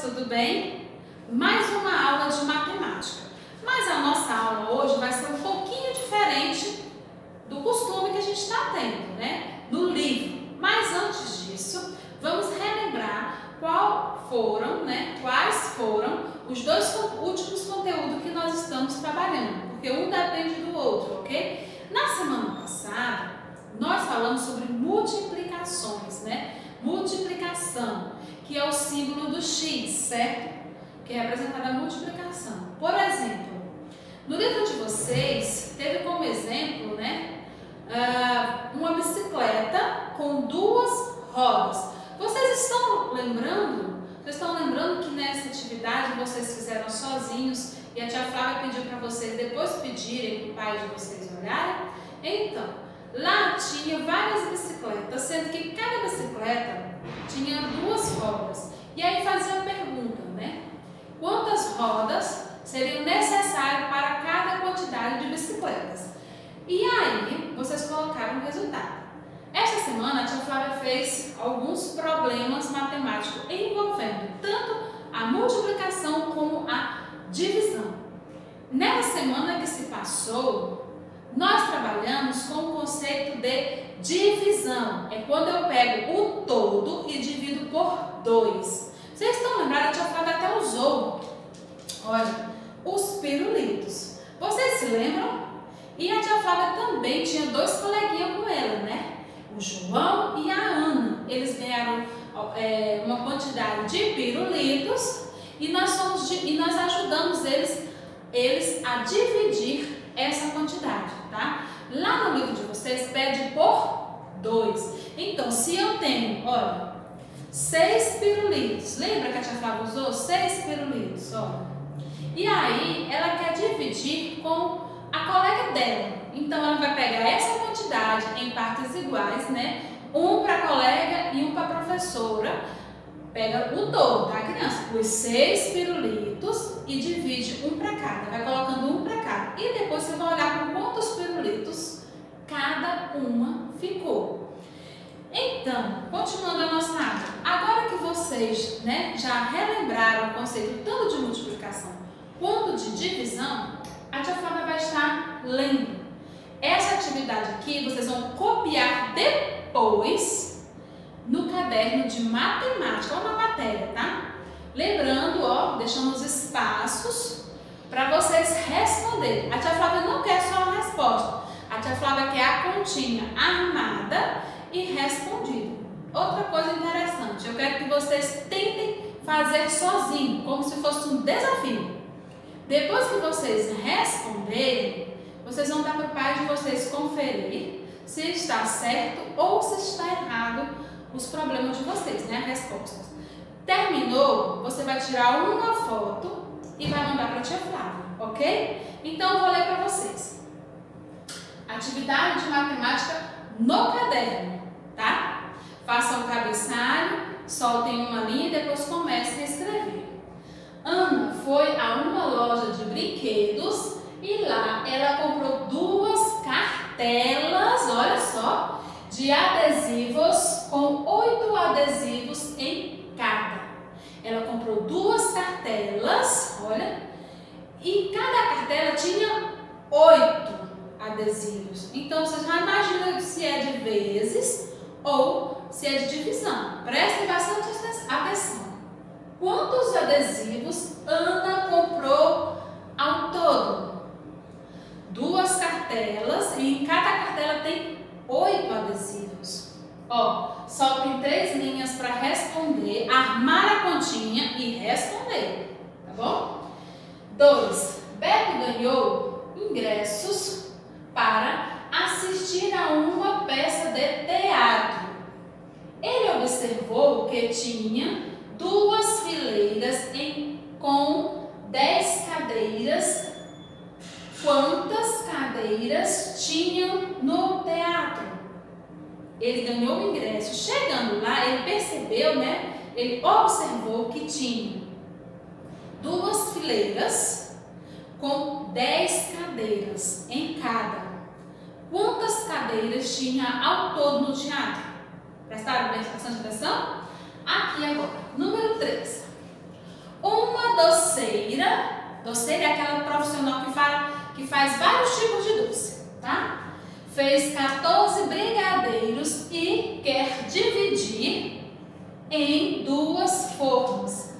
tudo bem? Mais uma aula de matemática. Mas a nossa aula hoje vai ser um pouquinho diferente do costume que a gente está tendo, né? No livro. Mas antes disso, vamos relembrar qual foram, né? Quais foram os dois últimos conteúdos que nós estamos trabalhando, porque um depende do outro, ok? Na semana passada, nós falamos sobre multiplicações, né? Multiplicação que é o símbolo do X, certo? Que é representada a multiplicação. Por exemplo, no livro de vocês, teve como exemplo, né, uh, uma bicicleta com duas rodas. Vocês estão lembrando? Vocês estão lembrando que nessa atividade vocês fizeram sozinhos e a tia Flávia pediu para vocês depois pedirem para o pai de vocês olharem? Então, lá tinha várias bicicletas, sendo que cada bicicleta tinha duas rodas. E aí fazia a pergunta, né? Quantas rodas seriam necessárias para cada quantidade de bicicletas? E aí vocês colocaram o resultado. Esta semana a tia Flávia fez alguns problemas matemáticos envolvendo tanto a multiplicação como a divisão. Nessa semana que se passou, nós trabalhamos com o conceito de Divisão é quando eu pego o todo e divido por 2. Vocês estão lembrados? A tia Flávia até usou, olha, os pirulitos. Vocês se lembram? E a tia Flávia também tinha dois coleguinhas com ela, né? O João e a Ana. Eles ganharam é, uma quantidade de pirulitos e nós, fomos, e nós ajudamos eles, eles a dividir essa quantidade, tá? Lá no livro de vocês pede por 2. Então, se eu tenho, olha, 6 pirulitos, lembra que a tia Flávia usou? 6 pirulitos, olha. E aí, ela quer dividir com a colega dela. Então, ela vai pegar essa quantidade em partes iguais, né? Um para a colega e um para a professora. Pega o todo, tá, criança? Os seis pirulitos e divide um para cada. Vai colocando um para cada. E depois você vai olhar com quantos pirulitos cada uma ficou. Então, continuando a nossa aula, agora que vocês né, já relembraram o conceito tanto de multiplicação quanto de divisão, a tia Flávia vai estar lendo. Essa atividade aqui vocês vão copiar depois no caderno de matemática, ou na matéria, tá? Lembrando, ó, deixamos espaços para vocês responderem. A tia Flávia não quer só a resposta, a tia Flávia quer a continha armada e respondida. Outra coisa interessante, eu quero que vocês tentem fazer sozinho, como se fosse um desafio. Depois que vocês responderem, vocês vão dar para o pai de vocês conferir se está certo ou se está errado os problemas de vocês, né? As respostas. Terminou, você vai tirar uma foto e vai mandar para a tia Flávia, ok? Então, eu vou ler para vocês atividade de matemática no caderno, tá? Façam o cabeçalho, soltem uma linha e depois comecem a escrever. Ana foi a uma loja de brinquedos e lá ela comprou duas cartelas, olha só, de adesivos com oito adesivos em cada. Ela comprou duas cartelas, olha, e cada cartela tinha oito adesivos. Então, você já imagina se é de vezes ou se é de divisão. Prestem bastante atenção. Quantos adesivos Ana comprou ao todo? Duas cartelas e em cada cartela tem oito adesivos. Ó, só tem três linhas para responder, armar a continha e responder, tá bom? Dois, Beto ganhou ingressos para assistir a uma peça de teatro. Ele observou que tinha duas fileiras em, com dez cadeiras. Quantas cadeiras tinham no teatro? Ele ganhou o ingresso. Chegando lá, ele percebeu, né? Ele observou que tinha duas fileiras com dez cadeiras em cada. Quantas cadeiras tinha ao todo no teatro? Prestaram bastante atenção? Aqui agora, número 3. Doceira é aquela profissional que, fala, faz vários tipos de doce, tá? Fez 14 brigadeiros e quer dividir em duas formas.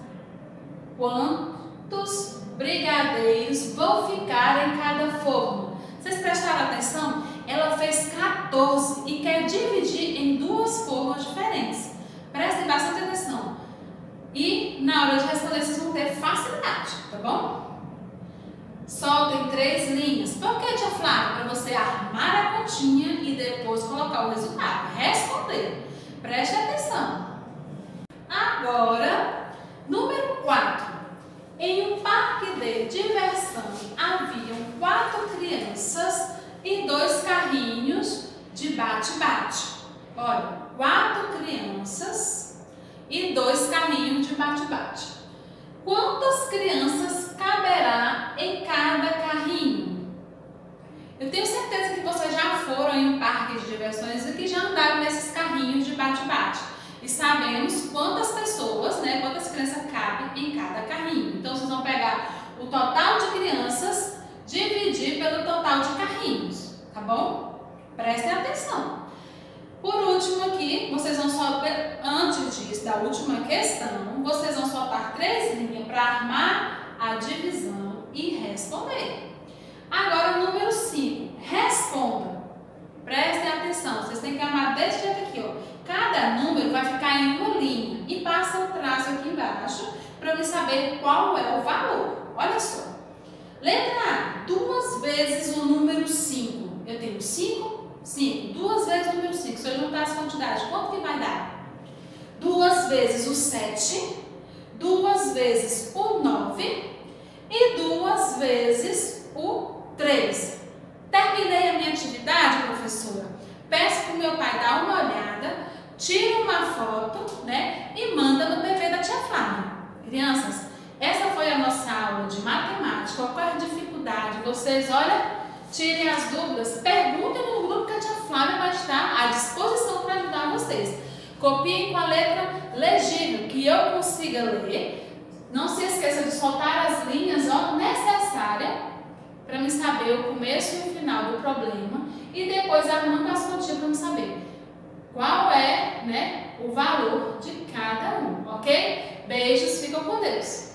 Quantos brigadeiros vão ficar em cada forma? Vocês prestaram atenção? Ela fez 14 e quer dividir em duas formas diferentes. Prestem bastante atenção. E na hora de responder vocês vão ter facilidade, tá bom? Soltem três linhas. Por que, tia Flávia? Para você armar a continha e depois colocar o resultado. Responder. Preste atenção. Agora, número 4. Em um parque de diversão haviam quatro crianças e dois carrinhos de bate-bate. Olha, quatro crianças e dois carrinhos de bate-bate. Quantas crianças caberá em cada carrinho? Eu tenho certeza que vocês já foram em um parque de diversões e que já andaram nesses carrinhos de bate-bate. E sabemos quantas pessoas, né, quantas crianças cabem em cada carrinho. Então, vocês vão pegar o total de crianças, dividir pelo total de carrinhos, tá bom? Prestem atenção. Por último aqui, vocês vão soltar, antes disso, da última questão, vocês vão soltar três linhas para armar a divisão e responder. Agora, o número 5, responda. Prestem atenção, vocês têm que armar desse jeito aqui, ó. Cada número vai ficar em uma linha e passa o traço aqui embaixo para eu saber qual é o valor. Olha só. Letra A, duas vezes o número 5. Eu tenho 5, 5. Duas vezes o número 5. Se eu juntar as quantidades, quanto que vai dar? Duas vezes o 7, duas vezes o 9 e duas vezes o 3. Terminei a minha atividade, professora? Peço para o meu pai dar uma olhada, tira uma foto né, e manda no PV da tia Flávia. Crianças, essa foi a nossa aula de matemática. Qualquer dificuldade, vocês, olha, tirem as dúvidas, perguntem no grupo que a tia Flávia vai estar à disposição para ajudar vocês. Copiem com a letra legível, que eu consiga ler. Não se esqueça de soltar as linhas necessárias para me saber o começo e o final do problema e depois arrumando as continhas para me saber qual é né, o valor de cada um, ok? Beijos, ficam com Deus!